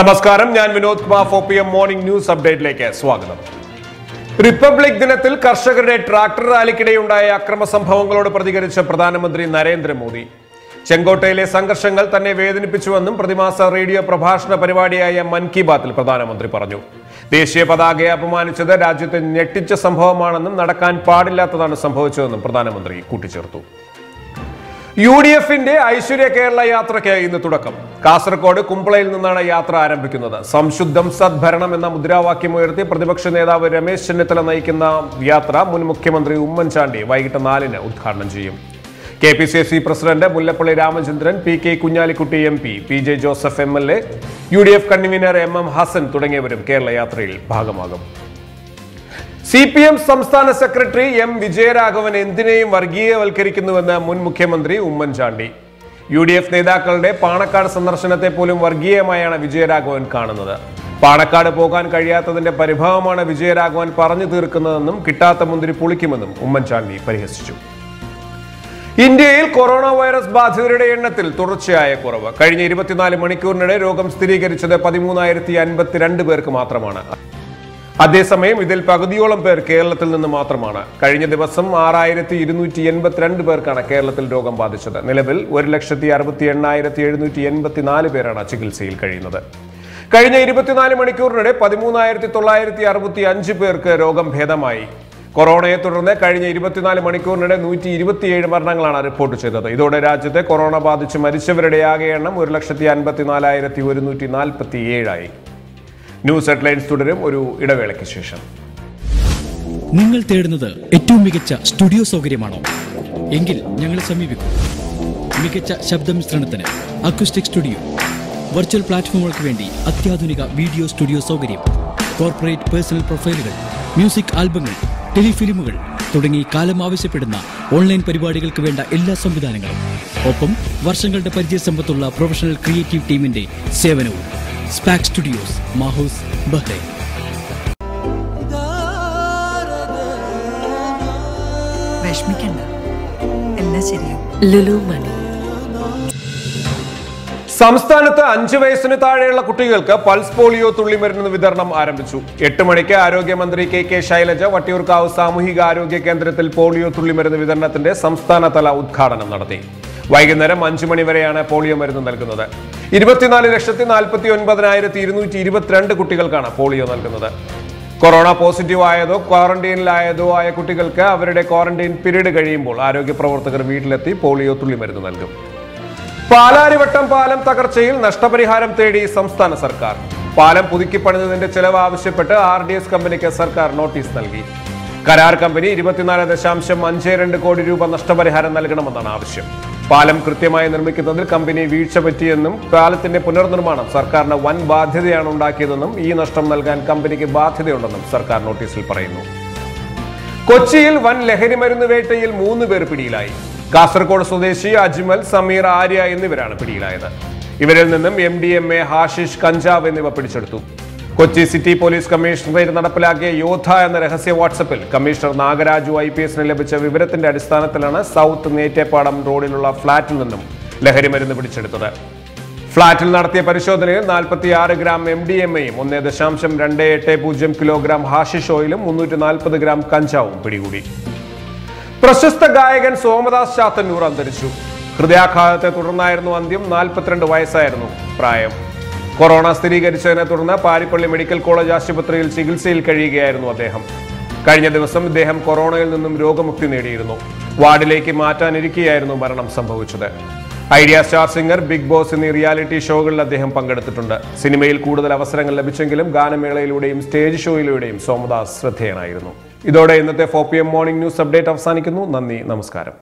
നമസ്കാരം. ഞാൻ Vinod Kumar four P M morning news അപ്ഡേറ്റിലേക്ക് സ്വാഗതം. റിപ്പബ്ലിക് ദിനത്തിൽ കർഷകരുടെ ട്രാക്ടർ റാലിക്കിടെയുണ്ടായ അക്രമ സംഭവങ്ങളോട് പ്രതികരിച്ച പ്രധാനമന്ത്രി നരേന്ദ്രമോദി. ചെങ്കോട്ടയിലെ സംഘർഷങ്ങൾ തന്നെ വേദനിപ്പിച്ചുവെന്നും പ്രതിമാസ റേഡിയോ പ്രഭാഷണ പരിപാടിയായ മൻ കി ബാത്തിൽ പ്രധാനമന്ത്രി പറഞ്ഞു. ദേശീയ പതാകയെ അപമാനിച്ചത് രാജ്യത്തെ ഞെട്ടിച്ച സംഭവമാണെന്നും നടക്കാൻ പാടില്ലാത്തതാണ് സംഭവിച്ചതെന്നും പ്രധാനമന്ത്രി കൂട്ടിച്ചേർത്തു. യു ഡി എഫിന്റെ ഐശ്വര്യ കേരള യാത്രയ്ക്ക് ഇന്ന് തുടക്കം. കാസർഗോഡ് കുമ്പളയിൽ നിന്നാണ് യാത്ര ആരംഭിക്കുന്നത്. സംശുദ്ധം സദ്ഭരണം എന്ന മുദ്രാവാക്യം ഉയർത്തി പ്രതിപക്ഷ നേതാവ് രമേശ് ചെന്നിത്തല നയിക്കുന്ന യാത്ര മുൻ മുഖ്യമന്ത്രി ഉമ്മൻചാണ്ടി വൈകിട്ട് നാലിന് ഉദ്ഘാടനം ചെയ്യും. K P C C president Mullappally Ramachandran P K Kunhalikutty M P P J Joseph M L A U D F convener M M Hassan തുടങ്ങിയവരും കേരള യാത്രയിൽ ഭാഗമാകും. സി പി എം സംസ്ഥാന സെക്രട്ടറി എം വിജയരാഘവൻ എന്തിനേയും വർഗീയവൽക്കരിക്കുന്നുവെന്ന് മുൻ മുഖ്യമന്ത്രി ഉമ്മൻചാണ്ടി. യു ഡി എഫ് നേതാക്കളുടെ പാണക്കാട് സന്ദർശനത്തെ പോലും വർഗീയമായാണ് വിജയരാഘവൻ കാണുന്നത്. പാണക്കാട് പോകാൻ കഴിയാത്തതിന്റെ പരിഭവമാണ് വിജയരാഘവൻ പറഞ്ഞു തീർക്കുന്നതെന്നും കിട്ടാത്ത മുന്തിരി പുളിക്കുമെന്നും ഉമ്മൻചാണ്ടി പരിഹസിച്ചു. ഇന്ത്യയിൽ കൊറോണ വൈറസ് ബാധിതരുടെ എണ്ണത്തിൽ തുടർച്ചയായ കുറവ്. കഴിഞ്ഞ ഇരുപത്തിനാല് മണിക്കൂറിനിടെ രോഗം സ്ഥിരീകരിച്ചത് പതിമൂന്നായിരത്തി അൻപത്തിരണ്ട് പേർക്ക് മാത്രമാണ്. അതേസമയം ഇതിൽ പകുതിയോളം പേർ കേരളത്തിൽ നിന്ന് മാത്രമാണ്. കഴിഞ്ഞ ദിവസം ആറായിരത്തി ഇരുന്നൂറ്റി എൺപത്തിരണ്ട് പേർക്കാണ് കേരളത്തിൽ രോഗം ബാധിച്ചത്. നിലവിൽ ഒരു ലക്ഷത്തി അറുപത്തി എണ്ണായിരത്തി എഴുന്നൂറ്റി എൺപത്തിനാല് പേരാണ് ചികിത്സയിൽ കഴിയുന്നത്. കഴിഞ്ഞ ഇരുപത്തിനാല് മണിക്കൂറിനിടെ പതിമൂന്നായിരത്തി തൊള്ളായിരത്തി അറുപത്തി അഞ്ച് പേർക്ക് രോഗം ഭേദമായി. കൊറോണയെ തുടർന്ന് കഴിഞ്ഞ ഇരുപത്തിനാല് മണിക്കൂറിനിടെ നൂറ്റി ഇരുപത്തിയേഴ് മരണങ്ങളാണ് റിപ്പോർട്ട് ചെയ്തത്. ഇതോടെ രാജ്യത്തെ കൊറോണ ബാധിച്ച് മരിച്ചവരുടെ ആകെ എണ്ണം ഒരു ലക്ഷത്തി അൻപത്തിനാലായിരത്തി ഒരുന്നൂറ്റി നാൽപ്പത്തി ഏഴായി ന്യൂസ് ഹെഡ്ലൈൻസ് തുടരും ഒരു ഇടവേളയ്ക്ക് ശേഷം. നിങ്ങൾ തേടുന്നത് ഏറ്റവും മികച്ച സ്റ്റുഡിയോ സൗകര്യമാണോ? എങ്കിൽ ഞങ്ങളെ സമീപിക്കും. മികച്ച ശബ്ദമിശ്രണത്തിന് അക്വിസ്റ്റിക് സ്റ്റുഡിയോ വെർച്വൽ പ്ലാറ്റ്ഫോമുകൾക്ക് വേണ്ടി അത്യാധുനിക വീഡിയോ സ്റ്റുഡിയോ സൗകര്യം കോർപ്പറേറ്റ് പേഴ്സണൽ പ്രൊഫൈലുകൾ മ്യൂസിക് ആൽബങ്ങൾ ടെലിഫിലിമുകൾ തുടങ്ങി കാലം ആവശ്യപ്പെടുന്ന ഓൺലൈൻ പരിപാടികൾക്ക് വേണ്ട എല്ലാ സംവിധാനങ്ങളും. ഒപ്പം വർഷങ്ങളുടെ പരിചയ സമ്പത്തുള്ള പ്രൊഫഷണൽ ക്രിയേറ്റീവ് ടീമിന്റെ സേവനവും സ്പാക് സ്റ്റുഡിയോസ് മാഹൂസ് ബഹ്റൈൻ വിഷമിക്കണ്ട എല്ലാം ശരിയാവും ലുലു മണി സംസ്ഥാനത്ത് അഞ്ചു വയസ്സിന് താഴെയുള്ള കുട്ടികൾക്ക് പൾസ് പോളിയോ തുള്ളിമരുന്ന് വിതരണം ആരംഭിച്ചു. എട്ട് മണിക്ക് ആരോഗ്യമന്ത്രി കെ കെ ശൈലജ വട്ടിയൂർക്കാവ് സാമൂഹിക ആരോഗ്യ കേന്ദ്രത്തിൽ പോളിയോ തുള്ളിമരുന്ന് വിതരണത്തിന്റെ സംസ്ഥാനതല ഉദ്ഘാടനം നടത്തി. വൈകുന്നേരം അഞ്ചു മണിവരെയാണ് പോളിയോ മരുന്ന് നൽകുന്നത്. ഇരുപത്തിനാല് ലക്ഷത്തി നാൽപ്പത്തി ഒൻപതിനായിരത്തി ഇരുന്നൂറ്റി ഇരുപത്തിരണ്ട് കുട്ടികൾക്കാണ് പോളിയോ നൽകുന്നത്. കൊറോണ പോസിറ്റീവ് ആയതോ ക്വാറന്റൈനിലായതോ ആയ കുട്ടികൾക്ക് അവരുടെ ക്വാറന്റൈൻ പീരീഡ് കഴിയുമ്പോൾ ആരോഗ്യ പ്രവർത്തകർ വീട്ടിലെത്തി പോളിയോ തുള്ളിമരുന്ന് നൽകും. പാലാരിവട്ടം പാലം തകർച്ചയിൽ നഷ്ടപരിഹാരം തേടി സംസ്ഥാന സർക്കാർ. പാലം പുതുക്കി പണിതതിന്റെ ചെലവ് ആവശ്യപ്പെട്ട് ആർ ഡി എസ് കമ്പനിക്ക് സർക്കാർ നോട്ടീസ് നൽകി. കരാർ കമ്പനി ഇരുപത്തിനാല് ദശാംശം അഞ്ച് രണ്ട് കോടി രൂപ നഷ്ടപരിഹാരം നൽകണമെന്നാണ് ആവശ്യം. പാലം കൃത്യമായി നിർമ്മിക്കുന്നതിൽ കമ്പനി വീഴ്ച പറ്റിയെന്നും പാലത്തിന്റെ പുനർനിർമ്മാണം സർക്കാരിന് വൻ ബാധ്യതയാണ് ഉണ്ടാക്കിയതെന്നും ഈ നഷ്ടം നൽകാൻ കമ്പനിക്ക് ബാധ്യതയുണ്ടെന്നും സർക്കാർ നോട്ടീസിൽ പറയുന്നു. കൊച്ചിയിൽ വൻ ലഹരി മരുന്ന് വേട്ടയിൽ മൂന്ന് പേർ പിടിയിലായി. കാസർഗോഡ് സ്വദേശി അജ്മൽ സമീർ ആര്യ എന്നിവരാണ് പിടിയിലായത്. ഇവരിൽ നിന്നും M D M A hashish കഞ്ചാവ് എന്നിവ പിടിച്ചെടുത്തു. കൊച്ചി സിറ്റി പോലീസ് കമ്മീഷണറേറ്റ് നടപ്പിലാക്കിയ യോദ്ധ എന്ന രഹസ്യ വാട്സപ്പിൽ കമ്മീഷണർ നാഗരാജു ഐ പി എസിന് ലഭിച്ച വിവരത്തിന്റെ അടിസ്ഥാനത്തിലാണ് സൗത്ത് നേറ്റേപ്പാടം റോഡിലുള്ള ഫ്ളാറ്റിൽ നിന്നും ലഹരിമരുന്ന് പിടിച്ചെടുത്തത്. ഫ്ളാറ്റിൽ നടത്തിയ പരിശോധനയിൽ നാൽപ്പത്തിയാറ് ഗ്രാം എം ഡി എം എയും ഒന്ന് ദശാംശം രണ്ട് എട്ട് പൂജ്യം കിലോഗ്രാം ഹാഷിഷ് ഓയിലും മുന്നൂറ്റി നാൽപ്പത് ഗ്രാം കഞ്ചാവും പിടികൂടി. പ്രശസ്ത ഗായകൻ സോമദാസ് ചാത്തന്നൂർ അന്തരിച്ചു. ഹൃദയാഘാതത്തെ തുടർന്നായിരുന്നു അന്ത്യം. നാൽപ്പത്തിരണ്ട് വയസ്സായിരുന്നു പ്രായം. കൊറോണ സ്ഥിരീകരിച്ചതിനെ തുടർന്ന് പാരിപ്പള്ളി മെഡിക്കൽ കോളേജ് ആശുപത്രിയിൽ ചികിത്സയിൽ കഴിയുകയായിരുന്നു അദ്ദേഹം. കഴിഞ്ഞ ദിവസം ഇദ്ദേഹം കൊറോണയിൽ നിന്നും രോഗമുക്തി നേടിയിരുന്നു. വാർഡിലേക്ക് മാറ്റാനിരിക്കെയായിരുന്നു മരണം സംഭവിച്ചത്. Idea Star Singer Big Boss എന്നീ റിയാലിറ്റി ഷോകളിൽ അദ്ദേഹം പങ്കെടുത്തിട്ടുണ്ട്. സിനിമയിൽ കൂടുതൽ അവസരങ്ങൾ ലഭിച്ചെങ്കിലും ഗാനമേളയിലൂടെയും സ്റ്റേജ് ഷോയിലൂടെയും സോമദാസ് ശ്രദ്ധേയനായിരുന്നു. ഇതോടെ ഇന്നത്തെ four P M morning news update അവസാനിക്കുന്നു. നന്ദി നമസ്കാരം.